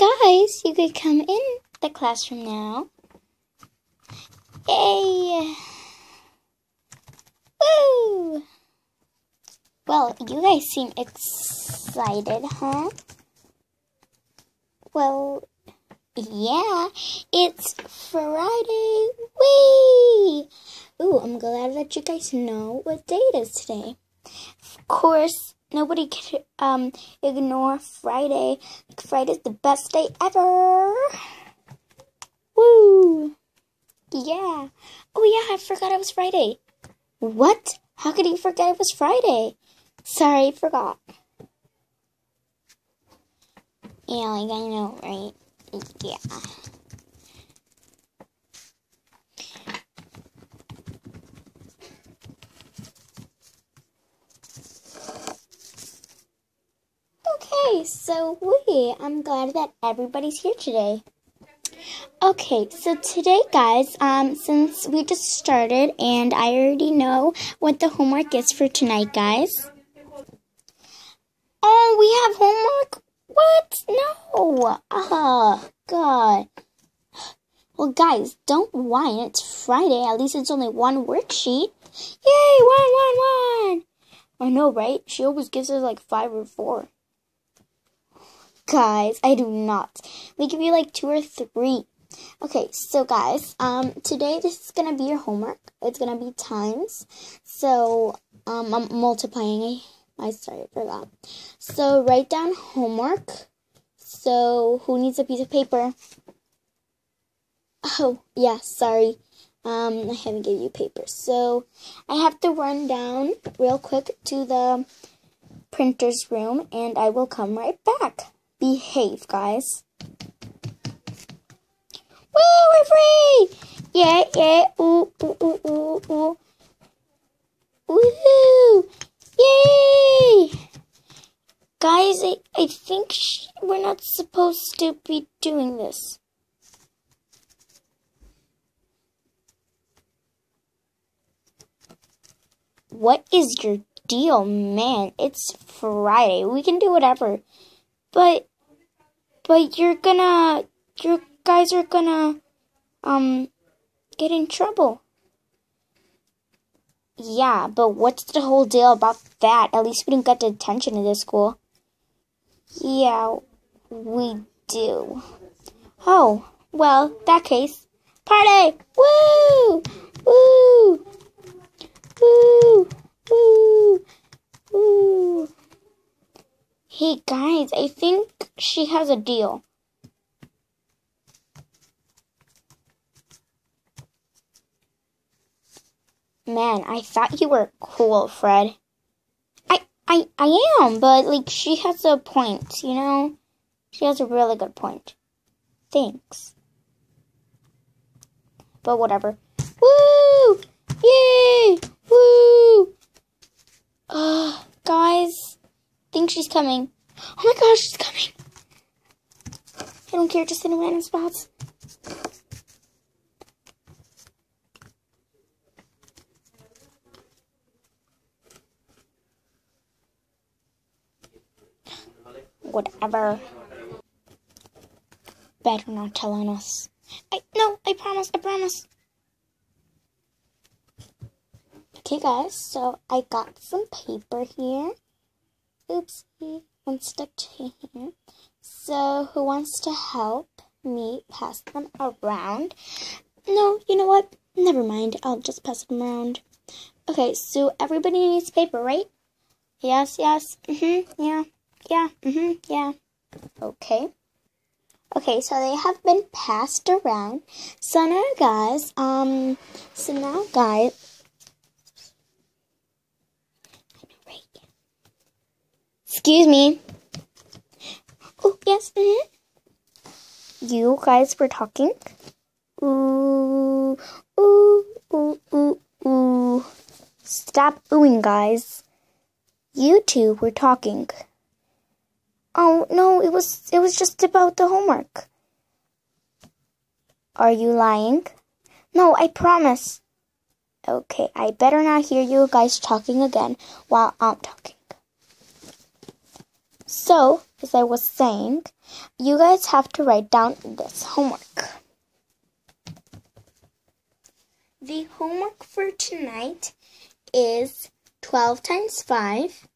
Guys, you could come in the classroom now. Yay! Woo! Well, you guys seem excited, huh? Well, yeah, it's Friday. Whee! Ooh, I'm glad that you guys know what day it is today. Of course, nobody can um ignore Friday. Friday's the best day ever. Woo! Yeah. Oh yeah, I forgot it was Friday. What? How could you forget it was Friday? Sorry, I forgot. Yeah, like I know, right? Yeah. Okay, so we, I'm glad that everybody's here today. Okay, so today, guys, um, since we just started and I already know what the homework is for tonight, guys. Oh, we have homework? What? No. Oh, God. Well, guys, don't whine. It's Friday. At least it's only one worksheet. Yay, one, one, one. I know, right? She always gives us like five or four. Guys, I do not. We give you like two or three. Okay, so guys, um, today this is gonna be your homework. It's gonna be times. So, um, I'm multiplying. I, sorry, I forgot. So write down homework. So who needs a piece of paper? Oh, yeah, sorry. Um, I haven't given you paper. So I have to run down real quick to the printer's room and I will come right back. Behave, guys. Woo, we're free! Yeah, yeah, ooh, ooh, ooh, ooh, ooh. Woohoo! Yay! Guys, I, I think we're not supposed to be doing this. What is your deal, man? It's Friday. We can do whatever. But but you're gonna you guys are gonna um get in trouble. Yeah, but what's the whole deal about that? At least we didn't get detention in this school. Yeah, we do. Oh, well, that case. Party! Woo! Woo! Woo! Woo! Woo! Hey guys, I think she has a deal. Man, I thought you were cool, Fred. I I I am, but like she has a point, you know? She has a really good point. Thanks. But whatever. Woo! Yay! Woo! Think she's coming. Oh my gosh, she's coming. I don't care, just in random spots. Whatever. Better not tell on us. I no, I promise, I promise. Okay guys, so I got some paper here. Oopsie, one stuck to here. So who wants to help me pass them around? No, you know what? Never mind, I'll just pass them around. Okay, so everybody needs paper, right? Yes, yes, mm-hmm, yeah, yeah, mm-hmm, yeah. Okay. Okay, so they have been passed around. So now, guys, um, so now, guys, excuse me. Oh, yes. You guys were talking? Ooh, ooh, ooh, ooh, ooh. Stop oohing, guys. You two were talking. Oh, no, it was it was just about the homework. Are you lying? No, I promise. Okay, I better not hear you guys talking again while I'm talking. So, as I was saying, you guys have to write down this homework. The homework for tonight is 12 times 5.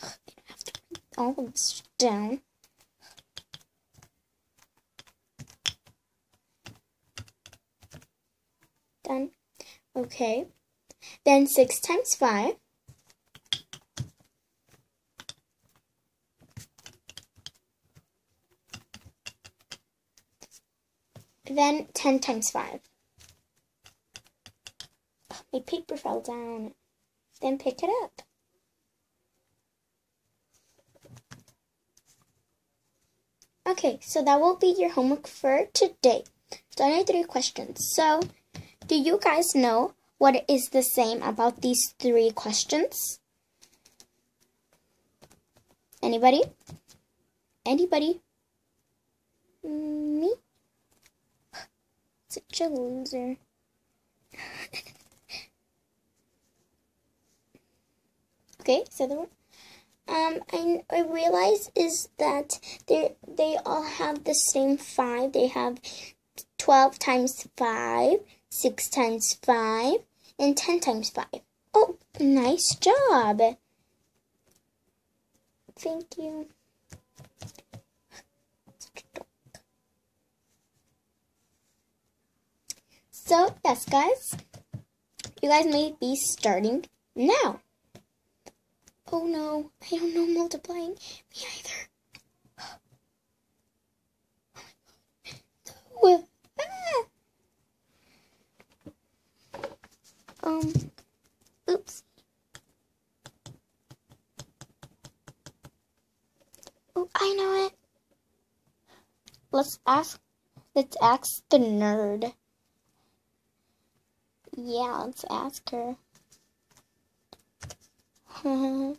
I have to write all of this down. Done. Okay. Then 6 times 5. Then 10 times 5. My paper fell down. Then pick it up. Okay, so that will be your homework for today. So I only three questions. So, do you guys know what is the same about these three questions? Anybody? Anybody? Me? Such a loser. okay, so the one. Um, I, I realize is that they they all have the same five. They have twelve times five, six times five, and ten times five. Oh, nice job! Thank you. So, yes, guys, you guys may be starting now. Oh no, I don't know multiplying. Me either. Oh ah. Um, oops. Oh, I know it. Let's ask, let's ask the nerd. Yeah, let's ask her. what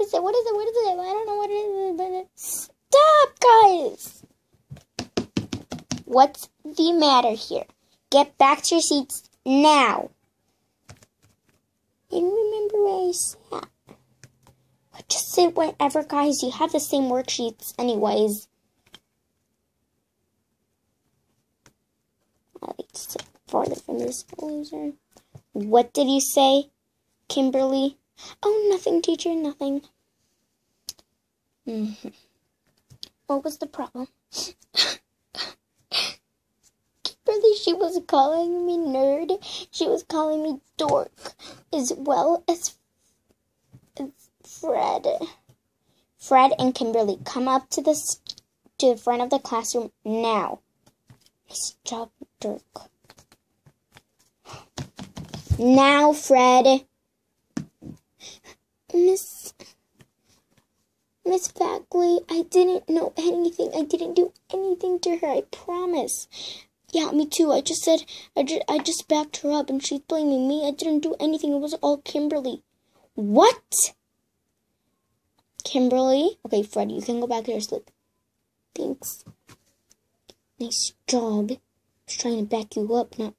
is it? What is it? What is it? I don't know what it is, but it's... Stop, guys! What's the matter here? Get back to your seats now. I sat. Just sit wherever, guys. You have the same worksheets anyways. I like to sit farther from this loser. What did you say, Kimberly? Oh, nothing, teacher, nothing. Mm -hmm. What was the problem? Kimberly, she was calling me nerd. She was calling me dork, as well as Fred. Fred and Kimberly, come up to the to the front of the classroom now. Job, Dirk. Now, Fred. Miss Miss Bagley, I didn't know anything. I didn't do anything to her. I promise. Yeah, me too. I just said I just I just backed her up and she's blaming me. I didn't do anything. It was all Kimberly. What? Kimberly. Okay, Fred, you can go back to your sleep. Thanks. Nice job. I was trying to back you up, not.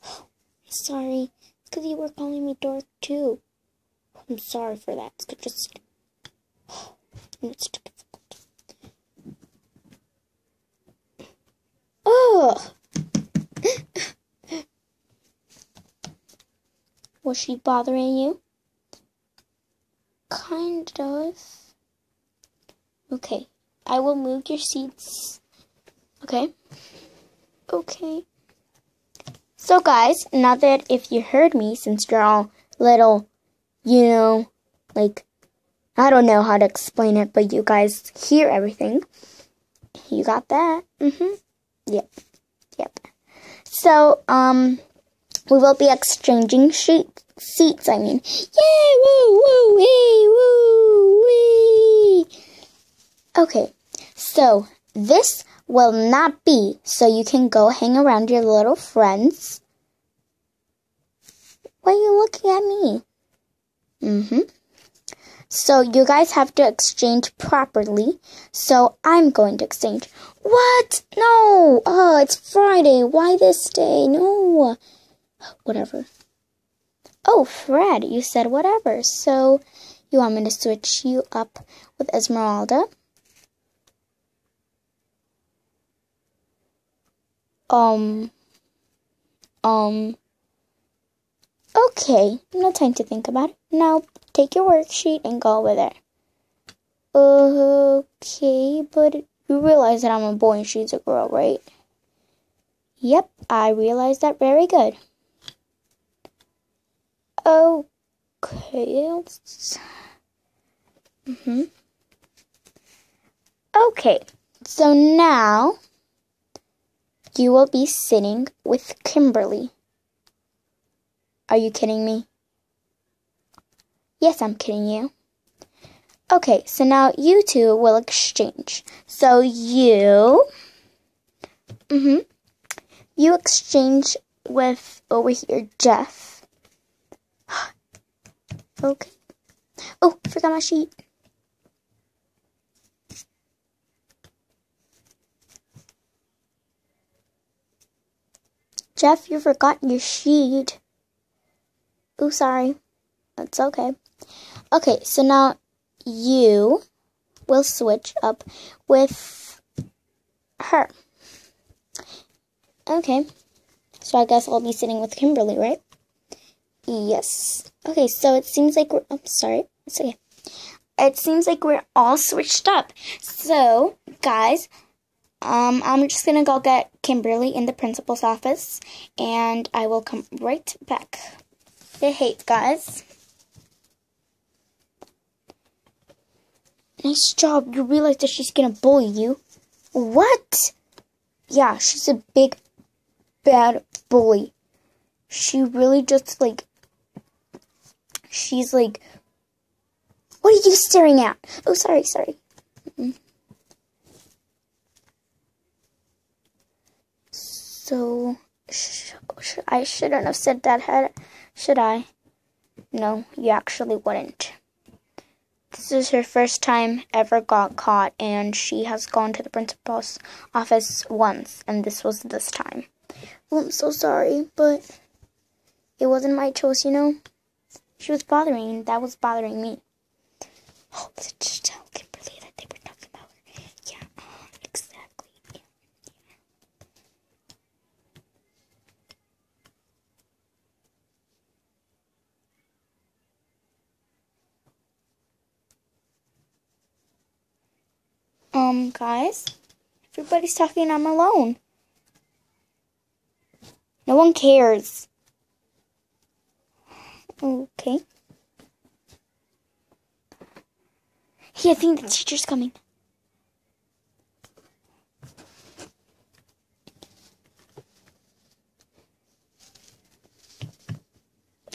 sorry. It's because you were calling me dork, too. I'm sorry for that. It's just. It's difficult. Ugh! Was she bothering you? Kind of. Okay. I will move your seats. Okay. Okay. So guys, now that if you heard me, since you're all little, you know, like, I don't know how to explain it, but you guys hear everything. You got that? Mm-hmm. Yep. Yep. So, um, we will be exchanging sheets seats, I mean. Yay, woo, woo, wee, woo, wee. Okay, so this will not be so you can go hang around your little friends. Why are you looking at me? Mm-hmm. So you guys have to exchange properly. So I'm going to exchange. What? No. Oh, it's Friday. Why this day? No. Whatever. Oh, Fred, you said whatever. So you want me to switch you up with Esmeralda? Um, um, okay, no time to think about it. Now take your worksheet and go over there. Okay, but you realize that I'm a boy and she's a girl, right? Yep, I realize that very good. Okay. Mm-hmm. Okay, so now you will be sitting with Kimberly. Are you kidding me? Yes, I'm kidding you. Okay, so now you two will exchange. So you, mm-hmm, you exchange with over here Jeff. Okay. Oh, forgot my sheet. Jeff, you forgot your sheet. Oh, sorry. That's okay. Okay, so now you will switch up with her. Okay. So I guess I'll be sitting with Kimberly, right? Yes. Okay, so it seems like we're. I'm sorry. It's okay. It seems like we're all switched up. So, guys, um, I'm just gonna go get Kimberly in the principal's office, and I will come right back. Hey, guys. Nice job. You realize that she's gonna bully you. What? Yeah, she's a big, bad bully. She really just like. She's like. What are you staring at? Oh, sorry, sorry. So, sh sh I shouldn't have said that, had, should I? No, you actually wouldn't. This is her first time ever got caught, and she has gone to the principal's office once, and this was this time. Well, I'm so sorry, but it wasn't my choice, you know? She was bothering, that was bothering me. Oh, just tell Kimberly that they were talking about her. Yeah, exactly. Yeah. Um, guys, everybody's talking, I'm alone. No one cares. Okay. Hey, I think the teacher's coming.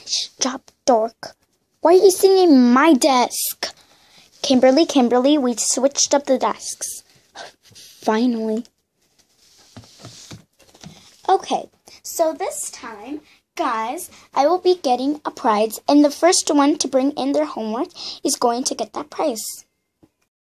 Stop, dork. Why are you sitting in my desk? Kimberly, Kimberly, we switched up the desks. Finally. Okay, so this time, guys, I will be getting a prize, and the first one to bring in their homework is going to get that prize.